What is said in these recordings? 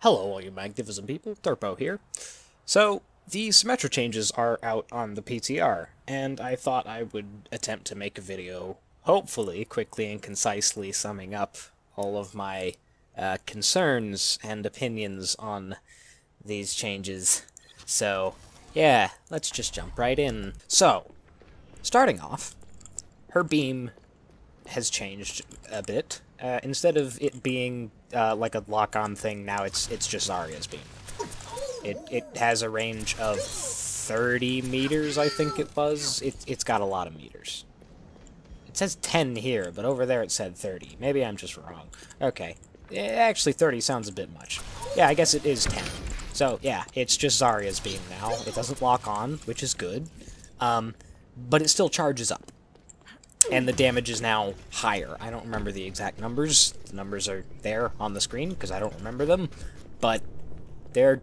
Hello, all you magnificent people. Derpo here. So, the Symmetra changes are out on the PTR, and I thought I would attempt to make a video, hopefully quickly and concisely summing up all of my uh, concerns and opinions on these changes. So, yeah, let's just jump right in. So, starting off, her beam has changed a bit. Uh, instead of it being uh, like a lock-on thing, now it's it's just Zarya's beam. It it has a range of 30 meters, I think it was. It it's got a lot of meters. It says 10 here, but over there it said 30. Maybe I'm just wrong. Okay. Eh, actually, 30 sounds a bit much. Yeah, I guess it is 10. So, yeah, it's just Zarya's beam now. It doesn't lock on, which is good. Um, but it still charges up and the damage is now higher. I don't remember the exact numbers. The numbers are there on the screen because I don't remember them, but they're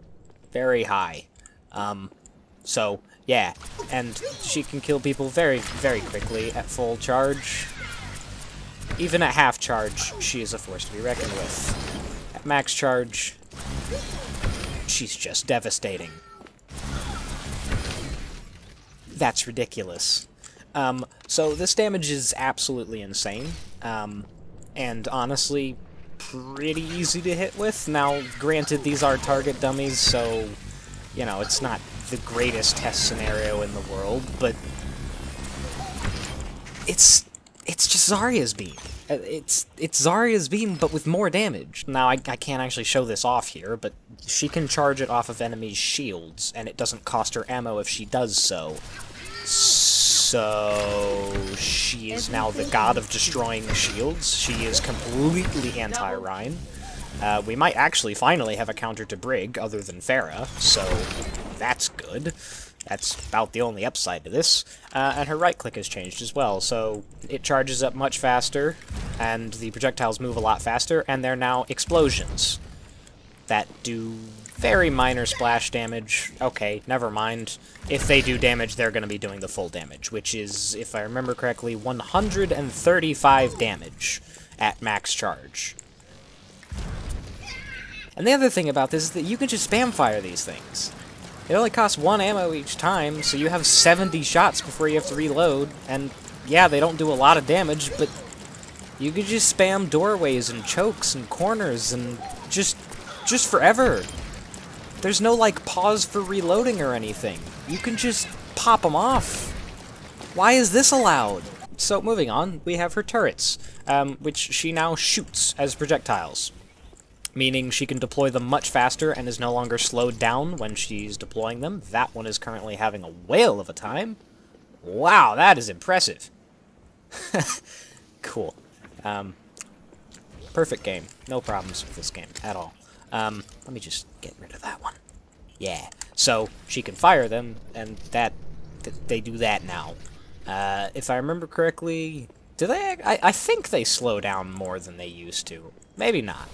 very high. Um, so, yeah, and she can kill people very, very quickly at full charge. Even at half charge, she is a force to be reckoned with. At max charge, she's just devastating. That's ridiculous. Um, so this damage is absolutely insane, um, and honestly, pretty easy to hit with. Now, granted, these are target dummies, so, you know, it's not the greatest test scenario in the world, but it's it's just Zarya's beam. Uh, it's it's Zarya's beam, but with more damage. Now, I, I can't actually show this off here, but she can charge it off of enemies' shields, and it doesn't cost her ammo if she does so. So she is now the god of destroying shields. She is completely anti-Rein. Uh, we might actually finally have a counter to Brig other than Pharah, so that's good. That's about the only upside to this. Uh, and her right click has changed as well, so it charges up much faster, and the projectiles move a lot faster, and they're now explosions that do very minor splash damage. Okay, never mind. If they do damage, they're going to be doing the full damage, which is, if I remember correctly, 135 damage at max charge. And the other thing about this is that you can just spam fire these things. It only costs one ammo each time, so you have 70 shots before you have to reload, and yeah, they don't do a lot of damage, but you could just spam doorways and chokes and corners and just, just forever. There's no, like, pause for reloading or anything. You can just pop them off. Why is this allowed? So, moving on, we have her turrets, um, which she now shoots as projectiles. Meaning she can deploy them much faster and is no longer slowed down when she's deploying them. That one is currently having a whale of a time. Wow, that is impressive. cool. Um, perfect game. No problems with this game at all. Um, let me just get rid of that one. Yeah. So, she can fire them, and that th they do that now. Uh, if I remember correctly, do they? I, I think they slow down more than they used to. Maybe not.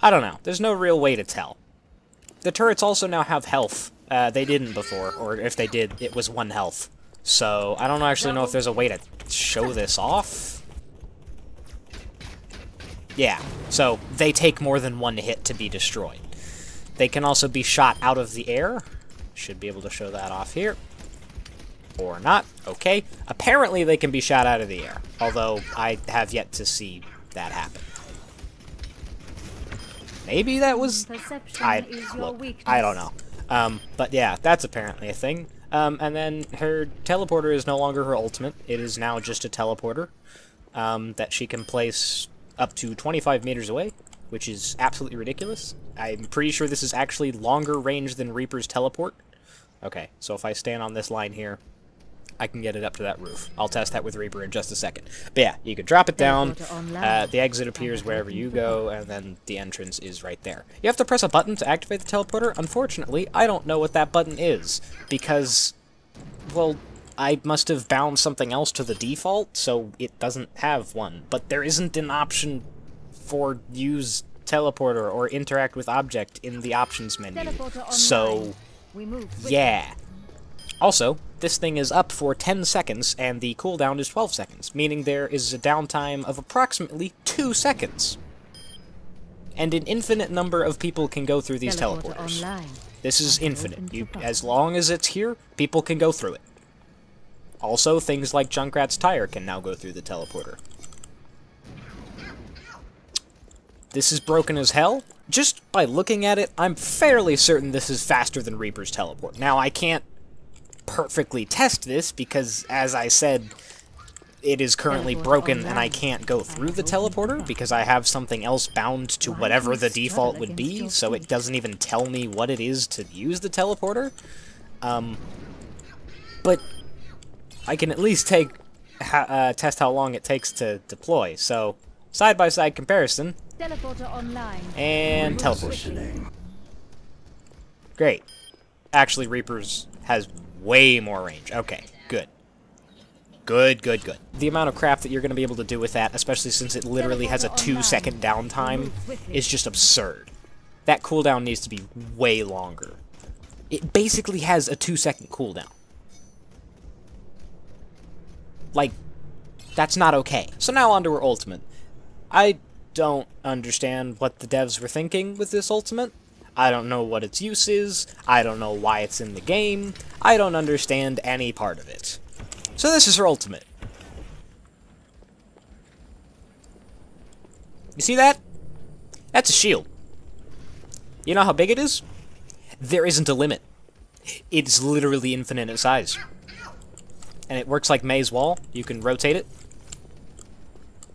I don't know. There's no real way to tell. The turrets also now have health. Uh, they didn't before, or if they did, it was one health. So, I don't actually know if there's a way to show this off. Yeah, so they take more than one hit to be destroyed. They can also be shot out of the air. Should be able to show that off here. Or not. Okay. Apparently they can be shot out of the air, although I have yet to see that happen. Maybe that was... I, look, I don't know. Um, but yeah, that's apparently a thing. Um, and then her teleporter is no longer her ultimate. It is now just a teleporter um, that she can place up to 25 meters away, which is absolutely ridiculous. I'm pretty sure this is actually longer range than Reaper's teleport. Okay, so if I stand on this line here, I can get it up to that roof. I'll test that with Reaper in just a second. But yeah, you can drop it down, uh, the exit appears wherever you go, and then the entrance is right there. You have to press a button to activate the teleporter. Unfortunately, I don't know what that button is, because, well, I must have bound something else to the default, so it doesn't have one. But there isn't an option for use teleporter or interact with object in the options menu. So, yeah. Also, this thing is up for 10 seconds, and the cooldown is 12 seconds, meaning there is a downtime of approximately 2 seconds. and an infinite number of people can go through these teleporters. This is infinite. You, as long as it's here, people can go through it. Also, things like Junkrat's tire can now go through the teleporter. This is broken as hell. Just by looking at it, I'm fairly certain this is faster than Reaper's teleport. Now, I can't perfectly test this because, as I said, it is currently broken and I can't go through the teleporter because I have something else bound to whatever the default would be, so it doesn't even tell me what it is to use the teleporter. Um, but I can at least take ha uh, test how long it takes to deploy. So side by side comparison Teleporter online. and teleport. Great. Actually, Reaper's has way more range. Okay, good. Good, good, good. The amount of crap that you're going to be able to do with that, especially since it literally has a Teleporter two online. second downtime, is just absurd. That cooldown needs to be way longer. It basically has a two second cooldown. Like, that's not okay. So now on to her ultimate. I don't understand what the devs were thinking with this ultimate. I don't know what its use is. I don't know why it's in the game. I don't understand any part of it. So this is her ultimate. You see that? That's a shield. You know how big it is? There isn't a limit. It's literally infinite in size and it works like Mei's wall. You can rotate it.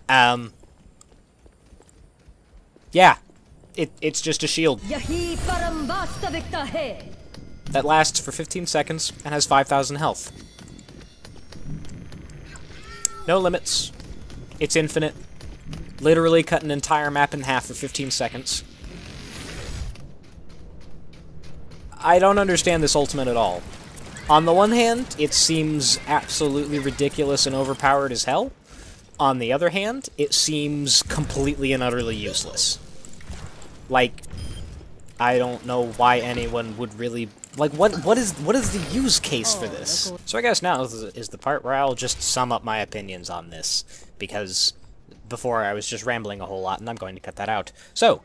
Um, yeah, it, it's just a shield. That lasts for 15 seconds and has 5,000 health. No limits. It's infinite. Literally cut an entire map in half for 15 seconds. I don't understand this ultimate at all. On the one hand, it seems absolutely ridiculous and overpowered as hell. On the other hand, it seems completely and utterly useless. Like, I don't know why anyone would really like what what is what is the use case for Oh, this? So I guess now is, is the part where I'll just sum up my opinions on this because before I was just rambling a whole lot and I'm going to cut that out. So,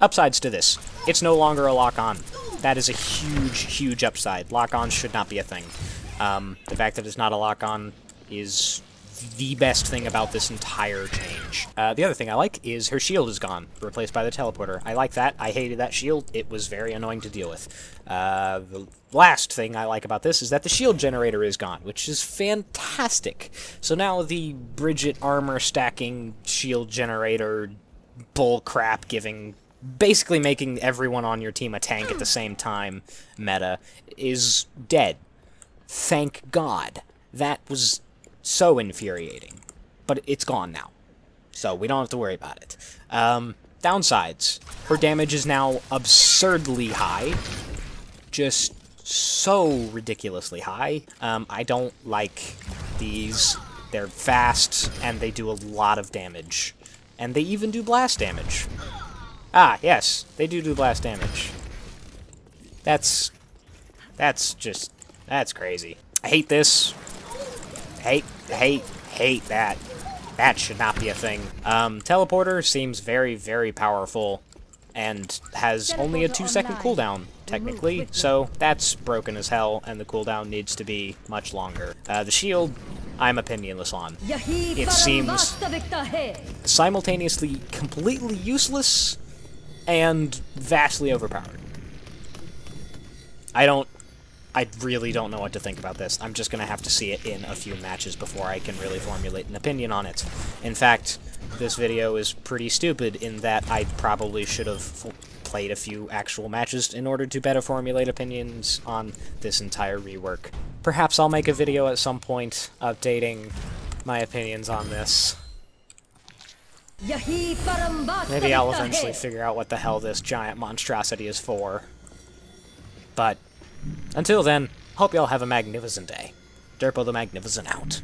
upsides to this. It's no longer a lock on. That is a huge huge upside. Lock on should not be a thing. Um, the fact that it's not a lock on is the best thing about this entire change. Uh, the other thing I like is her shield is gone, replaced by the teleporter. I like that. I hated that shield. It was very annoying to deal with. Uh, the last thing I like about this is that the shield generator is gone, which is fantastic. So now the Brigitte armor stacking shield generator bull crap giving basically making everyone on your team a tank at the same time meta is dead. Thank God. That was so infuriating. But it's gone now. So we don't have to worry about it. Um, downsides. Her damage is now absurdly high. Just so ridiculously high. Um, I don't like these. They're fast, and they do a lot of damage. And they even do blast damage. Ah, yes. They do do blast damage. That's... That's just... That's crazy. I hate this. Hate, hate, hate that. That should not be a thing. Um, teleporter seems very, very powerful and has teleporter only a two-second cooldown, technically, so that's broken as hell, and the cooldown needs to be much longer. Uh, the shield, I'm opinionless on. It seems simultaneously completely useless and vastly overpowered. I don't. I really don't know what to think about this. I'm just gonna have to see it in a few matches before I can really formulate an opinion on it. In fact, this video is pretty stupid in that I probably should have played a few actual matches in order to better formulate opinions on this entire rework. Perhaps I'll make a video at some point updating my opinions on this. Maybe I'll eventually figure out what the hell this giant monstrosity is for. But until then, hope y'all have a magnificent day. Derpo the Magnificent out.